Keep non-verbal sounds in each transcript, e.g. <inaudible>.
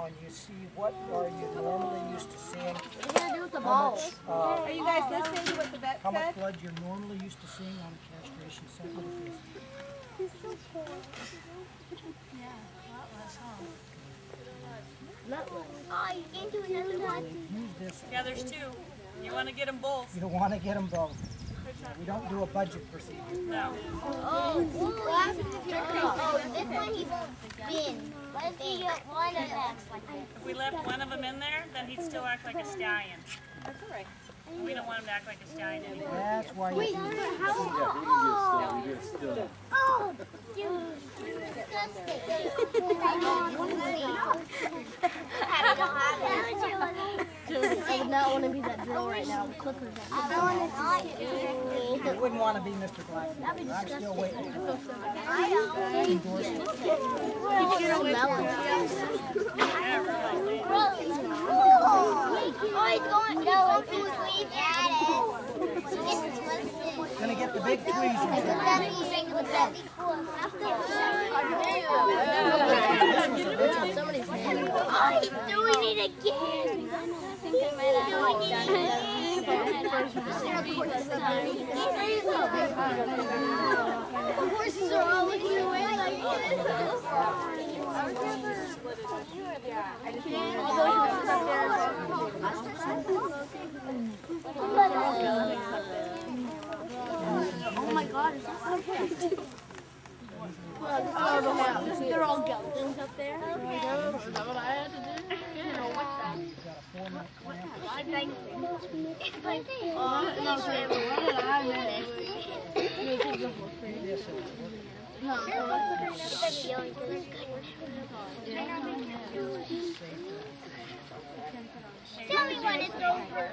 now and you see what are you normally used to seeing, What do you do with the how balls? much, uh, Are you guys listening to what the vet how much said? blood you're normally used to seeing on a castration cycle. If you- Oh, you can't do another one. Use this. Yeah, there's two. You want to get them both? You want to get them both. We don't do a budget procedure. No. Oh, oh, this one he won't spin. What if he got one of acts like this? If we left one of them in there, then he'd still act like a stallion. That's all right. We don't want him to act like a stallion anymore. That's why you do Oh, oh, dude, disgusting. I don't have Dude, I would not want to be that drill right now. The clippers. I don't want to You wouldn't want to be Mr. Blackburn. I'm still waiting. I don't. Oh, he's going. No, he was waving at it. Gonna get the big tweezers. That'd be regular, that'd be cool. Somebody's Oh, he's doing it again. He's doing it The horses are all looking away like this. Oh my god, is that okay? They're all skeletons up there. Is that what I had to do? Tell me when it's over.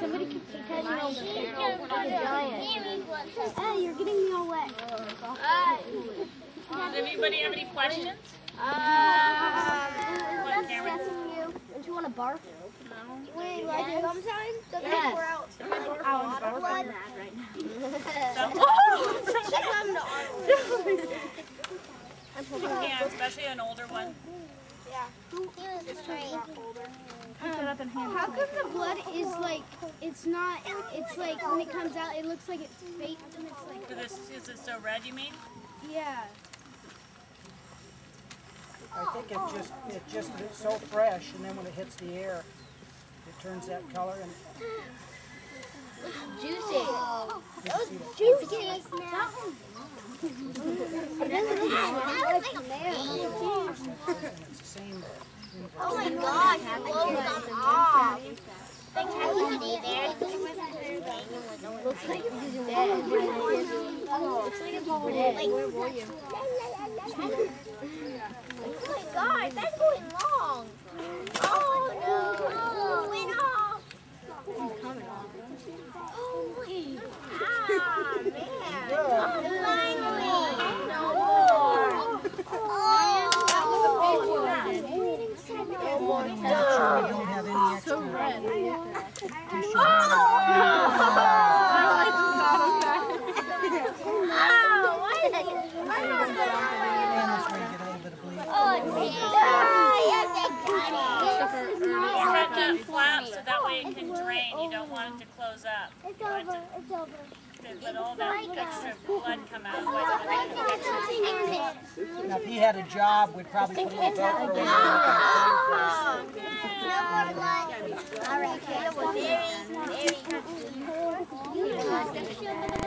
Somebody keeps touching on the She's barrel just like a giant. Hey, you're getting me all wet. Does anybody have any questions? Um, Cameron? don't you want to barf? No. Wait, like sometimes the Yes. pour out I want to barf blood. mad right now. <laughs> <laughs> <laughs> Yeah, especially an older one. He was trained. How come the blood is like it's not it's like when it comes out it looks like it's fake and it's like So this, is it so red, you mean? yeah. I think it just, it just, it's so fresh and then when it hits the air, it turns that color and Juicy. Juicy. Oh it's the same. Oh my gosh, it blows them off. Thanks for listening there. Looks like he's dead. Looks like it's dead. Where were you? Oh my god, that's going long. flap so that way it can drain. You don't want it to close up. It's over. It's over. Let all that extra <laughs> blood come out. If he had a job, we'd probably put him in a week.